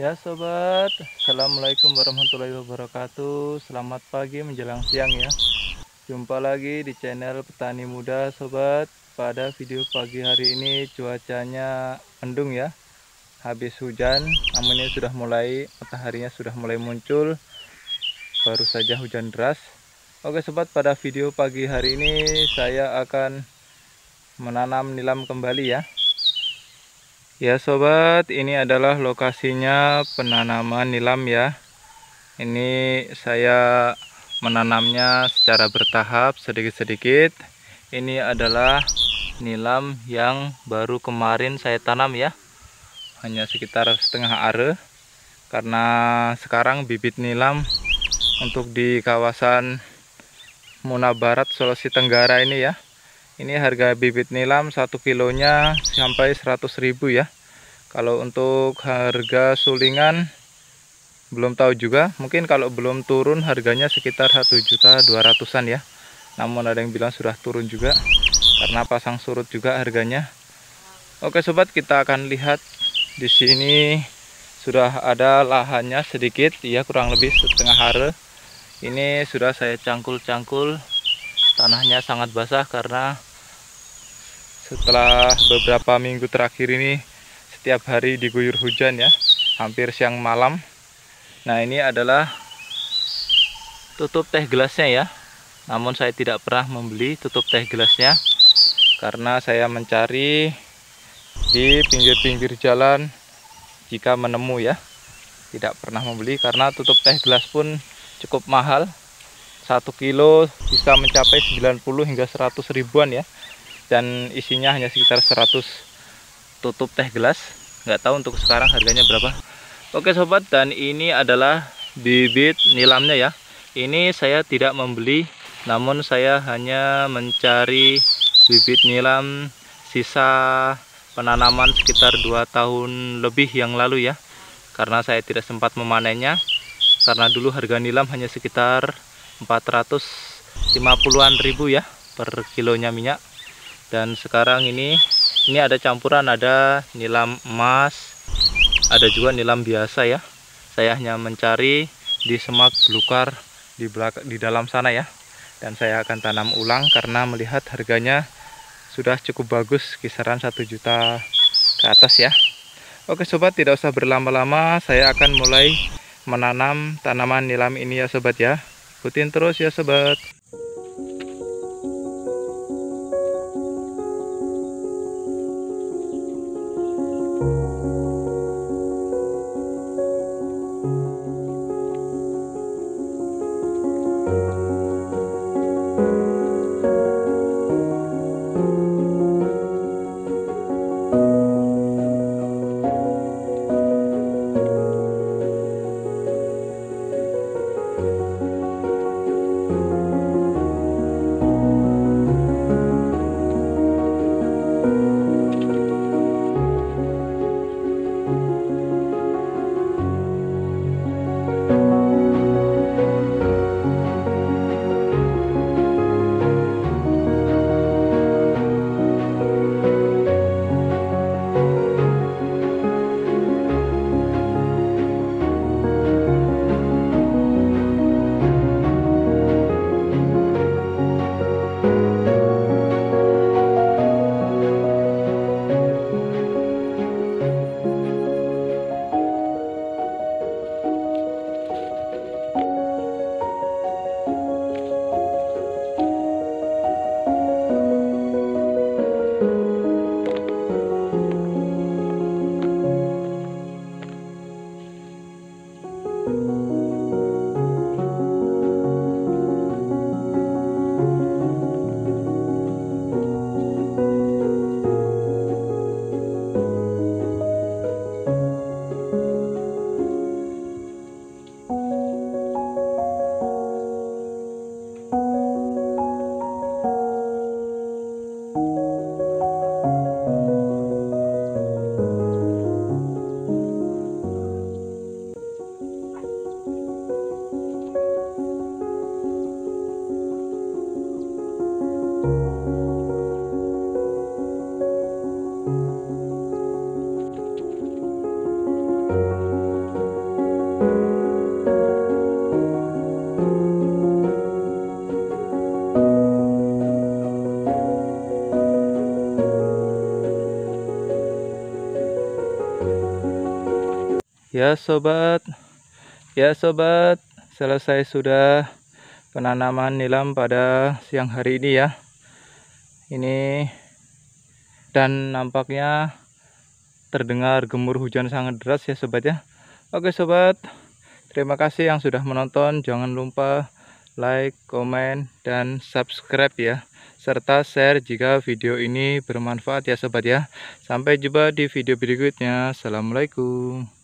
Ya sobat, Assalamualaikum warahmatullahi wabarakatuh. Selamat pagi menjelang siang ya. Jumpa lagi di channel Petani Muda sobat. Pada video pagi hari ini cuacanya mendung ya. Habis hujan, ini sudah mulai, mataharinya sudah mulai muncul. Baru saja hujan deras. Oke sobat, pada video pagi hari ini saya akan menanam nilam kembali ya Ya sobat, ini adalah lokasinya penanaman nilam ya. Ini saya menanamnya secara bertahap sedikit-sedikit. Ini adalah nilam yang baru kemarin saya tanam ya. Hanya sekitar setengah are. Karena sekarang bibit nilam untuk di kawasan Muna Barat Sulawesi Tenggara ini ya ini harga bibit nilam satu kilonya sampai 100.000 ya. Kalau untuk harga sulingan belum tahu juga. Mungkin kalau belum turun harganya sekitar 1 juta 200an ya. Namun ada yang bilang sudah turun juga karena pasang surut juga harganya. Oke sobat kita akan lihat di sini sudah ada lahannya sedikit ya kurang lebih setengah hare. Ini sudah saya cangkul-cangkul tanahnya sangat basah karena setelah beberapa minggu terakhir ini setiap hari diguyur hujan ya hampir siang malam. Nah ini adalah tutup teh gelasnya ya. Namun saya tidak pernah membeli tutup teh gelasnya karena saya mencari di pinggir-pinggir jalan jika menemu ya. Tidak pernah membeli karena tutup teh gelas pun cukup mahal. Satu kilo bisa mencapai 90 hingga 100 ribuan ya dan isinya hanya sekitar 100 tutup teh gelas. Nggak tahu untuk sekarang harganya berapa. Oke sobat dan ini adalah bibit nilamnya ya. Ini saya tidak membeli namun saya hanya mencari bibit nilam sisa penanaman sekitar dua tahun lebih yang lalu ya. Karena saya tidak sempat memanennya karena dulu harga nilam hanya sekitar 450-an ribu ya per kilonya minyak dan sekarang ini ini ada campuran ada nilam emas ada juga nilam biasa ya. Saya hanya mencari di semak belukar di belakang di dalam sana ya. Dan saya akan tanam ulang karena melihat harganya sudah cukup bagus kisaran satu juta ke atas ya. Oke sobat tidak usah berlama-lama saya akan mulai menanam tanaman nilam ini ya sobat ya. Ikutin terus ya sobat Ya sobat, ya sobat, selesai sudah penanaman nilam pada siang hari ini ya. Ini dan nampaknya terdengar gemur hujan sangat deras ya sobat ya. Oke sobat, terima kasih yang sudah menonton. Jangan lupa like, komen, dan subscribe ya. Serta share jika video ini bermanfaat ya sobat ya. Sampai jumpa di video berikutnya. Assalamualaikum.